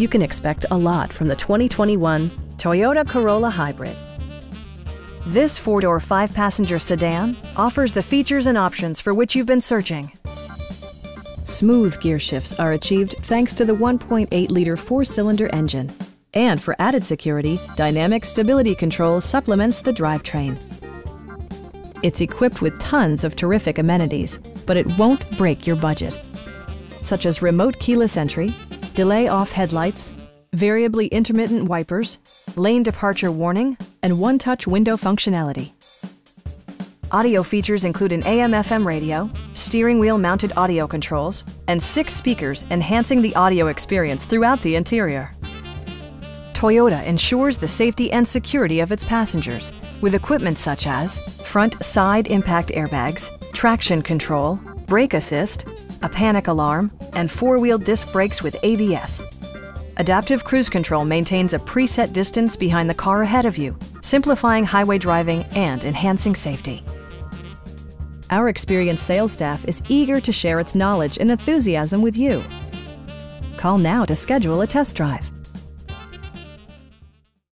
you can expect a lot from the 2021 Toyota Corolla Hybrid. This four-door, five-passenger sedan offers the features and options for which you've been searching. Smooth gear shifts are achieved thanks to the 1.8-liter four-cylinder engine. And for added security, Dynamic Stability Control supplements the drivetrain. It's equipped with tons of terrific amenities, but it won't break your budget. Such as remote keyless entry, delay off headlights, variably intermittent wipers, lane departure warning, and one-touch window functionality. Audio features include an AM-FM radio, steering wheel mounted audio controls, and six speakers enhancing the audio experience throughout the interior. Toyota ensures the safety and security of its passengers with equipment such as front side impact airbags, traction control, brake assist, a panic alarm, and four-wheel disc brakes with ABS. Adaptive Cruise Control maintains a preset distance behind the car ahead of you, simplifying highway driving and enhancing safety. Our experienced sales staff is eager to share its knowledge and enthusiasm with you. Call now to schedule a test drive.